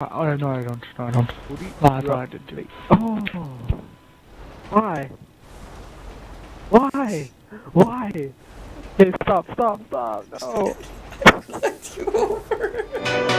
Uh, oh, no, I don't. No, I don't. No, I you're thought I up. did do it. Oh. Why? Why? Why? Hey, stop, stop, stop, no. you over.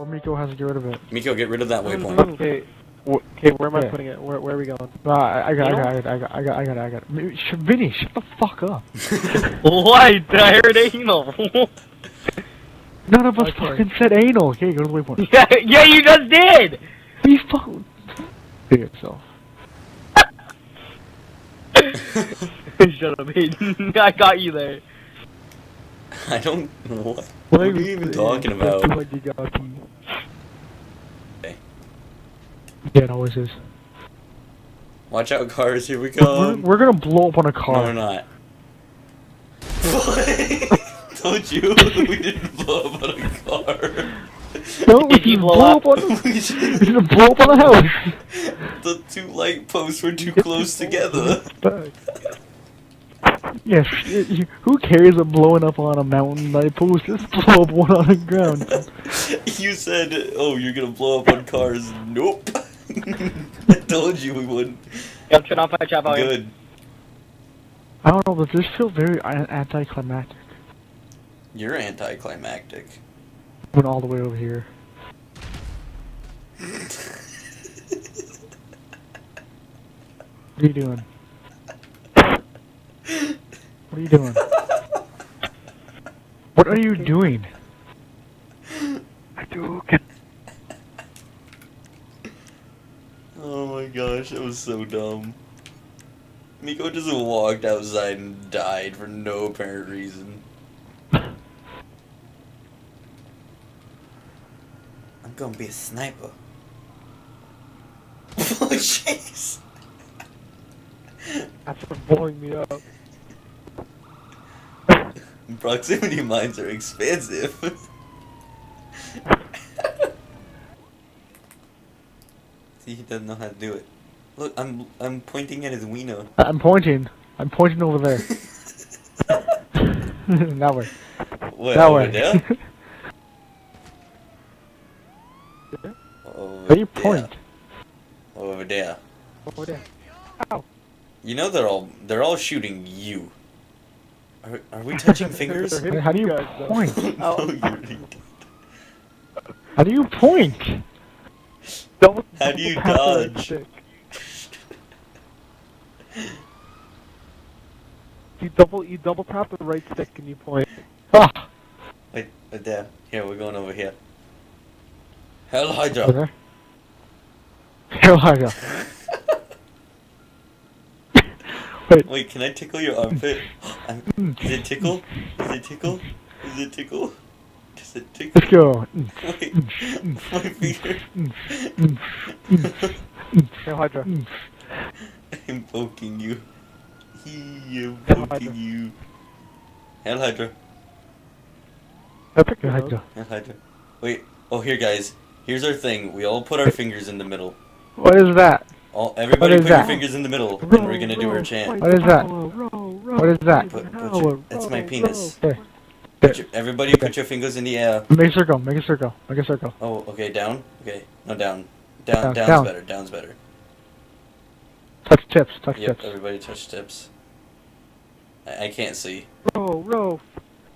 Or Miko has to get rid of it. Miko, get rid of that waypoint. Mm-hmm. Okay, okay, where am I putting it? Where, where are we going? No, I, I got, I got, I got, I got, I got, I got, I got. Maybe- Sh- Vinny, shut the fuck up. What? I heard anal. None of us Okay. fucking said anal. Okay, go to the waypoint. yeah, yeah, you just did. He fucking. Be yourself. Shut up, Hayden. I got you there. I don't know what. What are you even talking about? Okay. Yeah, it always is. Watch out, cars. Here we we're, we're gonna blow up on a car. No, we're not. Told you we didn't blow up on a car. No, we you just blow blow up? up on. We should- blow up on a house. the two light posts were too close together. Yes. y- y- Who cares about blowing up on a mountain light post? Just blow up one on the ground. You said, "Oh, you're gonna blow up on cars." Nope. I told you we wouldn't. Yep, turn off my chat volume. Good. I don't know, but this feels very anticlimactic. You're anticlimactic. Went all the way over here. What are you doing? What are you doing? What are you doing? I do. Oh my gosh, that was so dumb. Miko just walked outside and died for no apparent reason. I'm gonna be a sniper. oh jeez. That's for blowing me up. Proximity mines are expensive. See, he doesn't know how to do it. Look, I'm I'm pointing at his wiener. Uh, I'm pointing. I'm pointing over there. that way. What, that over way. there? Over Where you there. point? Over there. Over there. Ow. You know they're all they're all shooting you. Are, are we touching fingers? How do you guys, though. point? no, you already. How do you point? Double, How do you double tap dodge? stick. You double you double tap the right stick and you point. Ah, Wait, wait there. Here, we're going over here. Hell Hydra. over there. Hell, Hydra. Wait, Wait, can I tickle your armpit? I'm, is it tickle? Is it tickle? Is it tickle? Does it tickle? let's go. Wait, my finger. Hail Hydra. I'm poking you. He, I'm Hell Hydra. you. Hell Hydra. Epic Hell, Hydra. Hell Hydra. Wait. Oh, here, guys. Here's our thing. We all put our fingers in the middle. What is that? All everybody is put your fingers in the middle, and we're gonna do our chant. What is that? What What is that? Put, put your, that's my penis. Okay. Put your, everybody put your fingers in the air. Make a circle. Make a circle. Make a circle. Oh, okay, down. Okay, no down. Down, Down, down's down. better. Down's better. Touch tips. Touch Yep, tips. everybody touch tips. I, I can't see. Row, row,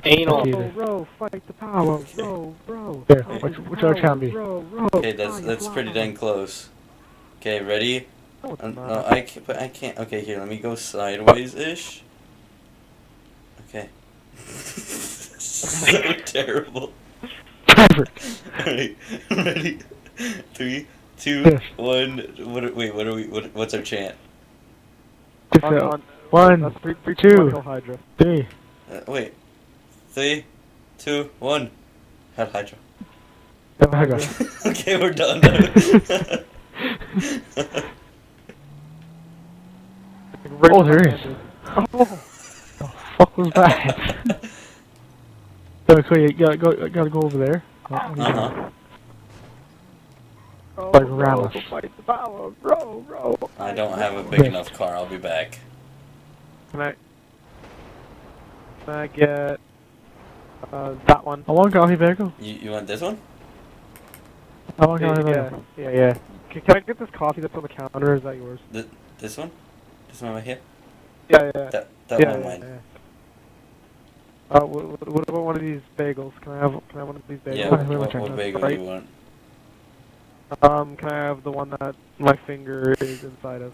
Anal. Okay. row, row, fight the power. Row, row. There, which- which our power, chant be? Row, row. Okay, that's that's pretty dang close. Okay, ready? No, it's Uh, no, I can't. But I can't. Okay, here. Let me go sideways ish. Okay. so terrible. Perfect. Alright, ready? Three, two, Yes. one. What? Are, wait, what are we? What, what's our chant? Just, On- uh, on- one, that's three, three, two. Hydra. three. Uh, wait. Three, two, one. Hell Hydra. Hell, Hydra. okay, we're done. Oh, on there my is. hand. Oh, The fuck was that? Okay, you gotta go. Gotta go over there. What are you doing? Bro, Like bro, Ramos. fight the power, bro, bro. I don't have a big Okay. enough car. I'll be back. Can I? Can I get uh, that one? I want coffee bagel. You you want this one? I want Yeah, coffee yeah, bagel. yeah, yeah. Can, can I get this coffee that's on the counter? Or is that yours? This one? This one right here? Yeah, yeah. That that yeah, one yeah, mine. yeah. Uh, what, what, what about one of these bagels? Can I have can I have one of these bagels? Yeah. What, what, what bagel Right. do you want? Um, can I have the one that my finger is inside of?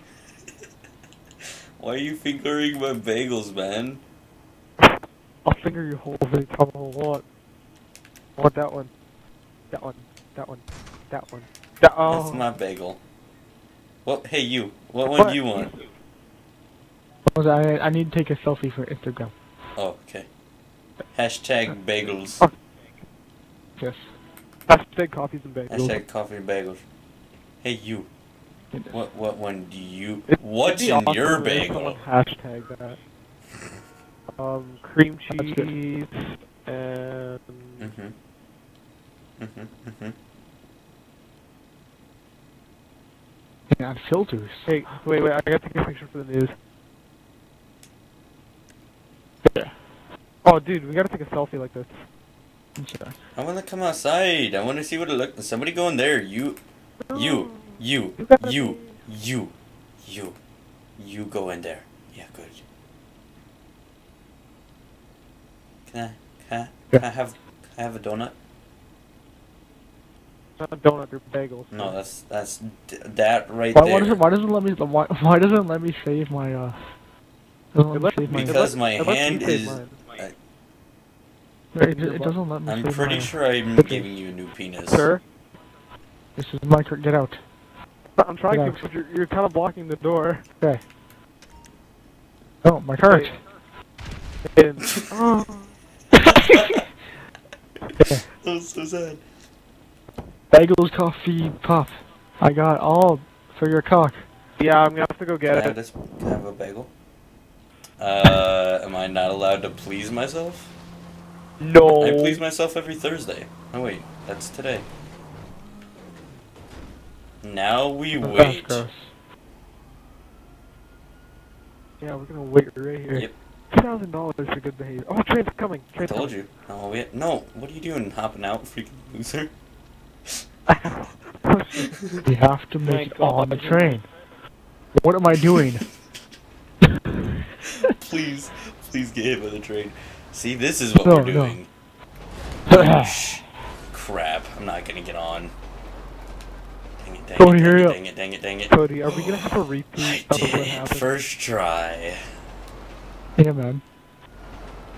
Why are you fingering my bagels, man? I'll finger your whole thing. Come on, what? I want that one. That one. That one. That one. That. Oh. That's my bagel. What? Hey, you. What one What? do you want? I, I need to take a selfie for Instagram. Oh, okay. Hashtag bagels. Oh. Yes. Hashtag coffees and bagels. Hashtag coffee and bagels. Hey, you. What what one do you? It- What's in be your awesome bagel? Hashtag that. Um, cream cheese and Mhm. Mhm. Mhm. And filters. hey, wait, wait, I gotta take a picture for the news. Yeah. Oh, dude, we gotta take a selfie like this. I'm. I want to come outside. I want to see what it looks. Somebody go in there. You, you, you, You you, you, you, you go in there. Yeah, good. Can I? Can I? Can I have? Can I have a donut? Not a donut, they're bagels. No, that's that's d- that right Why, there. why doesn't why doesn't let me why, why doesn't let me save my uh? Doesn't let me lets save my, Because my it hand is. mine. It, it, it doesn't let me I'm save pretty my, sure I'm Okay. giving you a new penis. Sir, This is my cur- get out. I'm trying Yeah. to, but you're, you're kind of blocking the door. Okay. Oh, my cart. And, oh, that was so sad. Bagels, coffee, pop. I got all for your cock. yeah, I'm gonna have to go Can I get have it. this? Can I have a bagel? Uh, am I not allowed to please myself? No. I please myself every Thursday. Oh wait, that's today. Now we That's wait. Yeah, we're gonna wait right here. Yep. Two thousand dollars for good behavior. Oh, train's coming. Train's I Train's told you. Oh, no, we no. What are you doing? Hopping out, freaking loser. coming. We have to My make it on the train. What am I doing? please, please get hit by the train. See, this is what No, we're no. doing. Shh. Crap, I'm not gonna get on. Dang it, dang Cody, it, dang it, dang it, dang it, dang it. Cody, are we gonna have a repeat of did it. First try. yeah, man.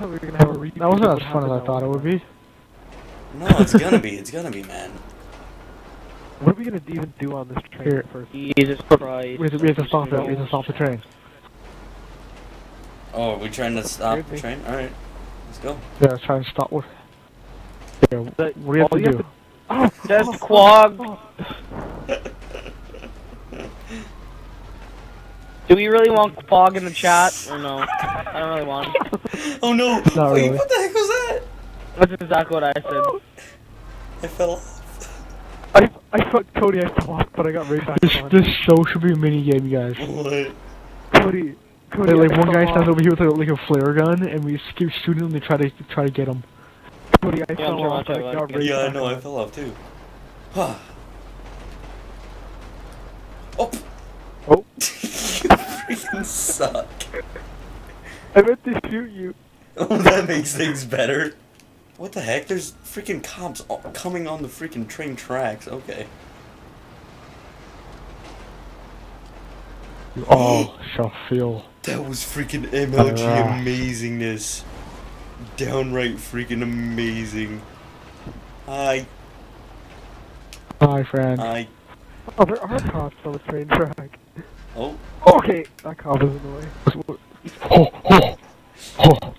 Are we gonna have a repeat That wasn't as what fun as I happened thought it would be. No, it's gonna be. It's gonna be, man. What are we gonna even do on this train Here. first? Jesus Christ. We have to, we have to stop it. We have to stop the train. Oh, are we trying to stop the train? Alright. Let's go. Yeah, let's try and stop. What? Yeah, what do you have to you do? have to- Oh, That's oh, Quag. oh, Do we really want Quag in the chat or no? I don't really want. him. oh no! Not Wait, really. what the heck was that? That's exactly what I said. I fell off. I, I thought Cody I fell off, but I got right back This on. this show should be a mini game, you guys. What? Cody, Cody, Like, like one guy stands over here with a, like a flare gun, and we just keep shooting them. They try to try to get him. Cody, I Yeah, I'm fell sure off, I'll but I try got to Yeah, I know, I fell off too. oh! Oh. you freaking suck. I meant to shoot you. Oh, that makes things better. What the heck? There's freaking cops coming on the freaking train tracks. Okay. Oh, you all shall feel. That was freaking MLG amazingness. Downright freaking amazing. Hi, Hi, friend. hi. Oh, there are cops on the train track. Oh, Okay, that cop is in the way. Ho, ho, ho.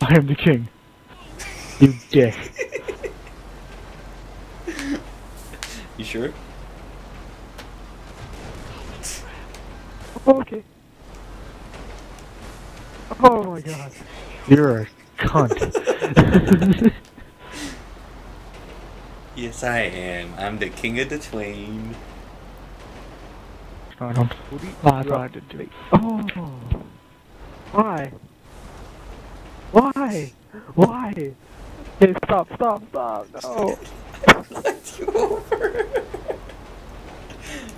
I am the king. You dick. you sure? Oh, okay. Oh my god. You're a cunt. Yes, I am. I'm the king of the twain. No, I don't. Woody, Oh, I you're thought I up. did too. Oh. Why? Why? Why? Hey, stop, stop, stop, no. Knocked you over.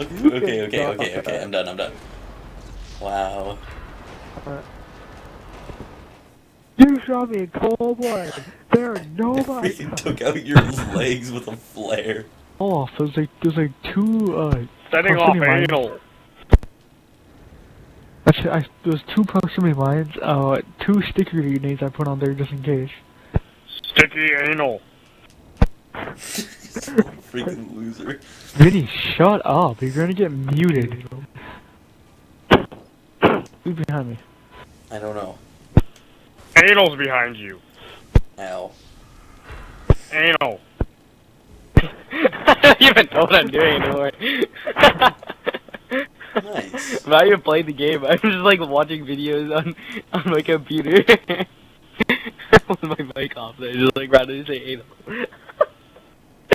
okay, You okay, okay, okay, okay. I'm done. I'm done. Wow. Uh, You shot me in cold blood. There are nobody. Freaking took out your legs with a flare. Oh, so there's like there's like two uh Setting off off mines. anal. Actually, I, there's two proximity mines, uh, two sticker grenades I put on there just in case. Sticky anal. Freaking loser. Vinny, shut up. You're gonna get muted. Who's behind me? I don't know. Anal's behind you. Ow. Anal. I don't even know what I'm doing anymore. Nice. I'm not even playing the game. I'm just like watching videos on on my computer with my mic off. And I just like randomly say anal.